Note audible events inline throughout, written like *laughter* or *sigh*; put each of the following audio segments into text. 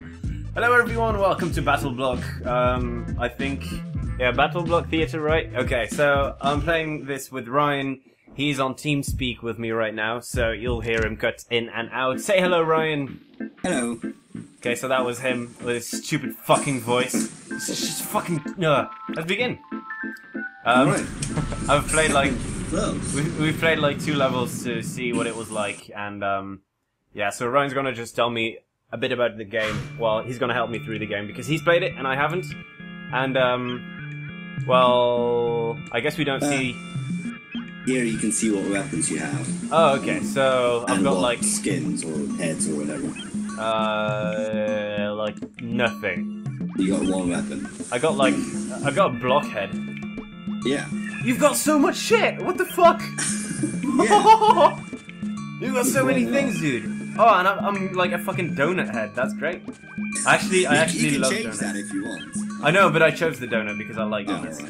Hello everyone, welcome to BattleBlock. Um, I think, yeah, BattleBlock Theater, right? Okay, so I'm playing this with Ryan. He's on TeamSpeak with me right now, so you'll hear him cut in and out. Say hello, Ryan. Hello. Okay, so that was him with his stupid fucking voice. It's just fucking. No. Let's begin. Um, Alright. *laughs* I've played like Close. we we've played like two levels to see what it was like, and um, yeah. So Ryan's gonna just tell me a bit about the game. Well, he's gonna help me through the game because he's played it and I haven't. And um, well, I guess we don't Uh, see. Here you can see what weapons you have. Oh, okay. So I've got like skins or heads or whatever. uh, like nothing. You got one weapon. I got like I got a blockhead. Yeah. You've got so much shit. What the fuck? *laughs* Yeah. *laughs* You've got so many things, dude. Oh, and I'm, I'm like a fucking donut head. That's great. Actually, I You- actually you can love change donuts. that if you want. I know, but I chose the donut because I like Oh, donuts.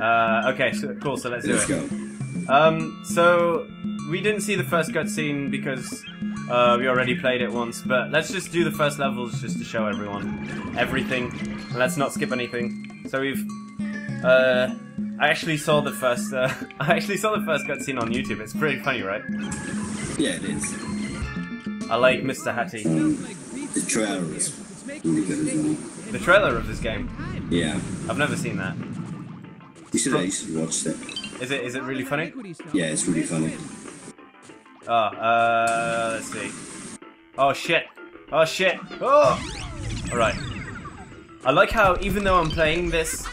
Uh, okay, so cool. So let's do Let's it. go. Um, so we didn't see the first cutscene because uh, we already played it once. But let's just do the first levels just to show everyone everything. Let's not skip anything. So we've. Uh, I actually saw the first. Uh, *laughs* I actually saw the first cutscene on YouTube. It's pretty funny, right? Yeah, it is. I like Mr. Hatty. The trailer is really good as well. The trailer of this game. Yeah. I've never seen that. You should have you should have watched it. Is it? Is it really funny? Yeah, it's really funny. Oh, uh, let's see. Oh shit! Oh shit! Oh! Alright. I like how even though I'm playing this,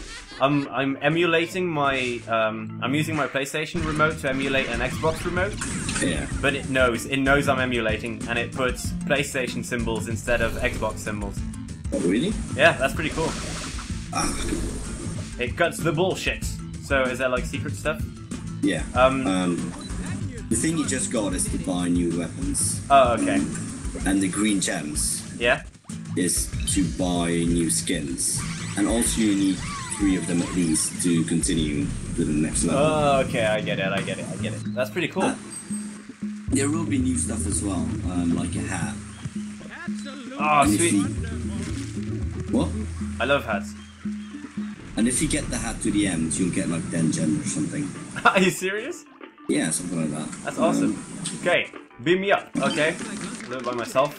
I'm I'm emulating my um I'm using my PlayStation remote to emulate an Xbox remote, Yeah. but it knows it knows I'm emulating and it puts PlayStation symbols instead of Xbox symbols. Oh, really? Yeah, that's pretty cool. Ah, It cuts the bullshit. So is there like secret stuff? yeah. Um. Um, the thing you just got is to buy new weapons, Oh, okay. and the green gems Yeah. is to buy new skins, and also you need three of them at least to continue to the next level. Oh, okay. I get it. I get it. I get it. That's pretty cool. Uh, There will be new stuff as well, um, like a hat. Oh, and sweet. you, what? I love hats. And if you get the hat to the end, you'll get like 10 gems or something. *laughs* Are you serious? Yeah, something like that. That's Um, awesome. Okay, beam me up. Okay, it by myself.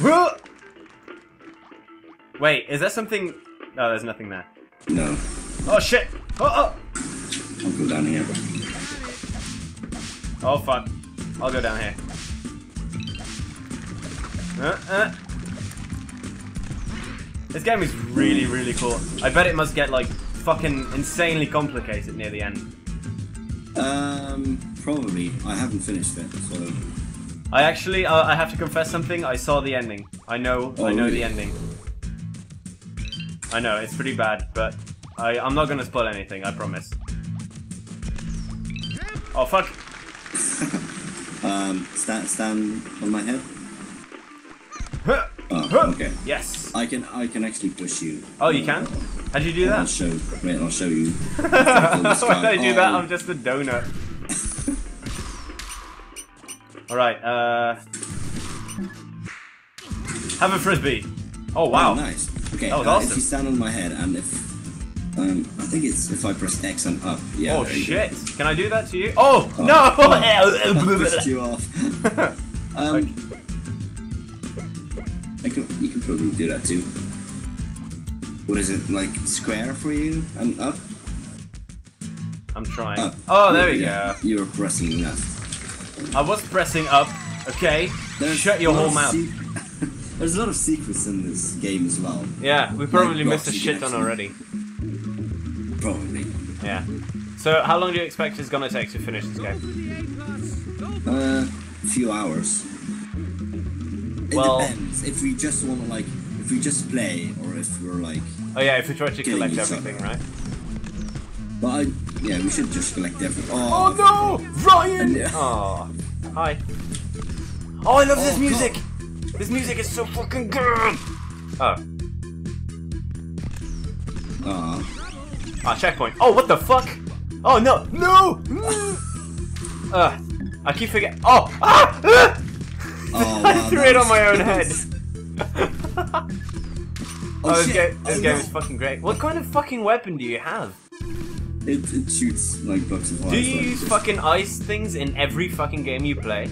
*laughs* Wait, is that something? No, there's nothing there. no, Oh shit! Oh oh! I'll go down here. Oh fuck! I'll go down here. Uh, uh. This game is really, really cool. I bet it must get like fucking insanely complicated near the end. Um, probably. I haven't finished it, so. I actually, uh, I have to confess something. I saw the ending. I know, Oh, I know really? the ending. I know it's pretty bad, but I, I'm not gonna spoil anything. I promise. Oh fuck! *laughs* Um, stand, stand on my head. Huh. Oh, okay. Yes. I can, I can actually push you. Oh, you can? How'd you do that? I'll show. Wait, I'll show you. *laughs* when I do that, Oh. I'm just a donut. *laughs* All right. Uh, have a frisbee. Oh wow. Oh, nice. Okay, That was uh, awesome. if you stand on my head and if. Um, I think it's if I press X and up. Yeah. Oh there you go. shit! Can I do that to you? Oh, Oh. no! *laughs* *laughs* pushed you off. *laughs* um, I can, you can probably do that too. What is it like? Square for you and up? I'm trying. Up. Oh, there we Yeah, go. You're pressing left. I was pressing up. Okay. There's Shut your whole mouth. There's a lot of secrets in this game as well. Yeah, we probably Like missed a shit ton already. Probably. Yeah. So, how long do you expect it's gonna take to finish this game? Uh, a few hours. It Well- depends. If we just want to like, if we just play, or if we're like, Oh yeah, if we try to collect everything, other. right? but I, yeah, we should just collect everything. Oh Oh, no, Ryan! Oh, hi. Oh, I love this Oh, music. This music is so fucking good. Oh, Uh, ah, checkpoint. Oh, what the fuck? Oh no, no! Uh, I keep forgetting. Oh, ah! ah! oh, *laughs* I wow, threw it on my own head. *laughs* Oh, this, shit. game, this Oh, game no. is fucking great. What kind of fucking weapon do you have? It, it shoots like bucks of fire. Do you use fucking ice things in every fucking game you play?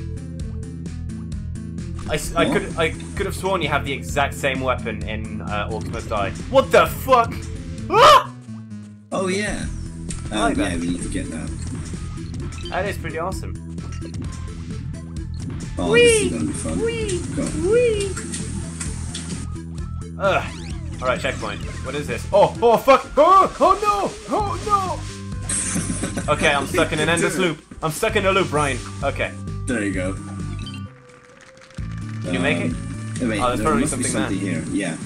I, I could I could have sworn you have the exact same weapon in uh, Orcs Must Die. What the fuck? Ah! Oh yeah. Um, like that. yeah, we need to get that. That is pretty awesome. Oh, Whee! this is gonna be fun. Go. Wee. Ugh. All right, checkpoint. What is this? Oh, oh fuck! Oh, oh no! Oh no! *laughs* Okay, I'm stuck in an endless loop. I'm stuck in a loop, Ryan. Okay. There you go. Did you make it? Oh, wait, Oh, there's there probably something something here. Yeah.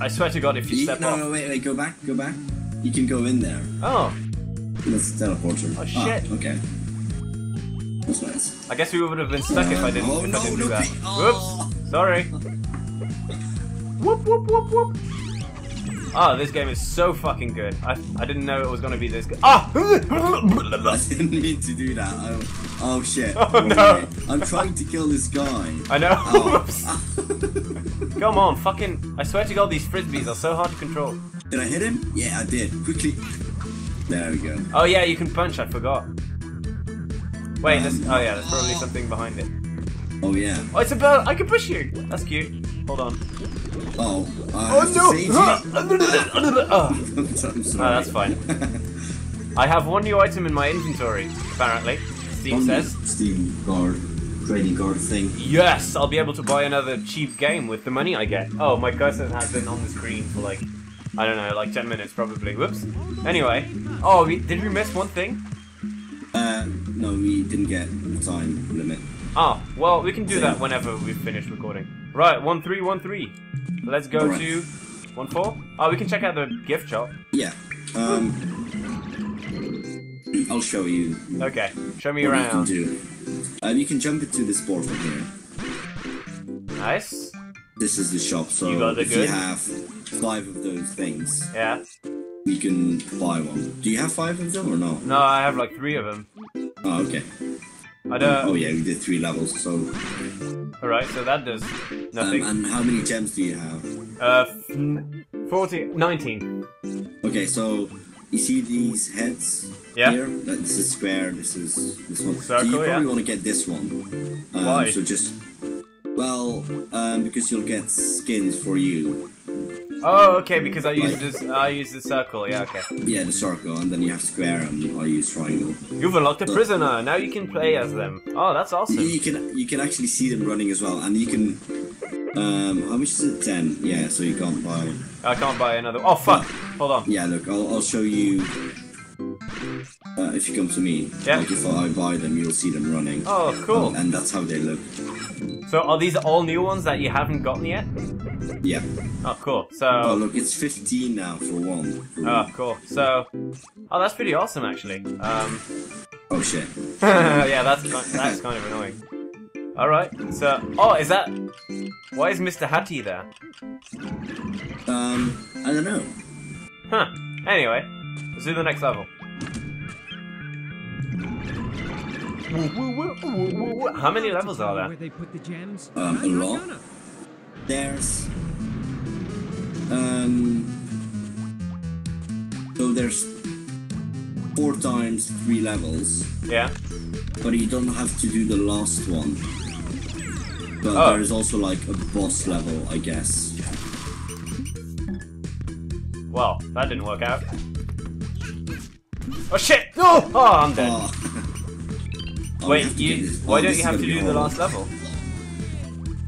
I swear to God, if you You- step no, off. no, wait, wait, go back, go back. You can go in there. Oh, That's a teleporter. Oh, Ah, shit. okay. That's nice. I guess we would have been stuck if I didn't. Oh, if no, I didn't no, do that. Whoops. Sorry. *laughs* Whoop whoop whoop whoop. Oh, this game is so fucking good. I I didn't know it was gonna be this good. Ah! *laughs* I didn't mean to do that. Oh, oh shit. Oh, no. I'm trying to kill this guy. I know. Oh. *laughs* Come on, fucking! I swear to God, these frisbees are so hard to control. did I hit him? Yeah, I did. Quickly. There we go. Oh yeah, you can punch. I forgot. Wait, this. Oh yeah, there's probably something behind it. Oh yeah. Oh, it's a bird. I can push you. That's cute. Hold on. Oh. I Oh have to no! save you. oh. I'm so- I'm Oh, sorry. that's fine. I have one new item in my inventory, apparently. Steam On says. the Steam guard, trading guard thing. Yes, I'll be able to buy another cheap game with the money I get. Oh, my cursor has been on the screen for like, I don't know, like 10 minutes probably. Whoops. Anyway. Oh, we, did we miss one thing? Uh, no, we didn't get the time limit. Oh, well, we can do that whenever we've finished recording. Right, 1313. Let's go to 14. Oh, we can check out the gift shop. Yeah. Um. I'll show you Okay, show me what you can do. Uh, you can jump into this portal here. Nice. This is the shop, so You if you have five of those things, Yeah. you can buy one. Do you have five of them or no? No, I have like three of them. Oh, okay. I don't. Oh yeah, we did three levels. So, Alright, so that does um, nothing. and how many gems do you have? Uh, f- n- 40, 19. Okay, so you see these heads Yeah. here? This is square. This is this one. so you probably yeah. want to get this one. Um, Why? So just well, um, because you'll get skins for you. Oh, okay, because I use Like- this, I use the circle, yeah, okay. Yeah, the circle, and then you have square, and I use triangle. You've unlocked a prisoner, now you can play as them. Oh, that's awesome. you can you can actually see them running as well, and you can. Um, how much is it? Ten. Yeah, so you can't buy. one. I can't buy another. Oh, fuck! Hold on. Yeah, look, I'll, I'll show you. Uh, if you come to me, Yeah. like if I buy them, you'll see them running. Oh, cool. And that's how they look. So are these all new ones that you haven't gotten yet? Yeah. Oh, cool. So. Oh, look, it's 15 now for one. For oh, one. cool. So, oh, that's pretty awesome, actually. Um, Oh shit. *laughs* yeah, that's that's kind of annoying. All right. So, oh, is that? Why is Mr. Hatty there? Um, I don't know. Huh. Anyway, let's do the next level. How many levels are Where there? they put the gems? Um, a I'm not lot. There's. Um. So there's four times three levels, Yeah. but you don't have to do the last one. But Oh. there's also like a boss level, I guess. Well, that didn't work out. Oh shit! No! Oh, I'm dead. *laughs* Oh. Oh, Wait, you? Why Oh, don't you have to do the last level?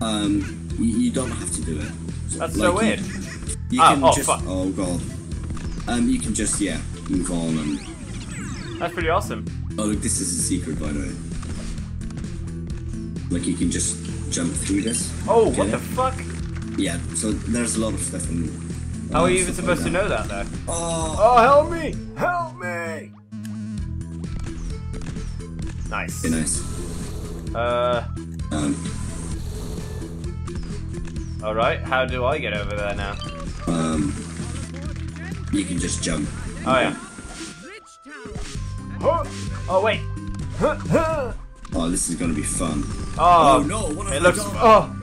Um, you, you don't have to do it. That's so Like, you- weird. You Ah, can oh, just. fuck. Oh god. Um, you can just yeah move on and. That's pretty awesome. Oh look, this is a secret by the way. Like you can just jump through this. Oh, what it? the fuck? Yeah. So there's a lot of stuff in. How are you even supposed to know that, though? Oh. Oh, help me! Help me! Nice. Okay, nice. Uh, Um. alright, how do I get over there now? Um. You can just jump. Oh, yeah. Oh, wait. Oh, this is gonna be fun. Oh, Oh, no, what it looks. Oh,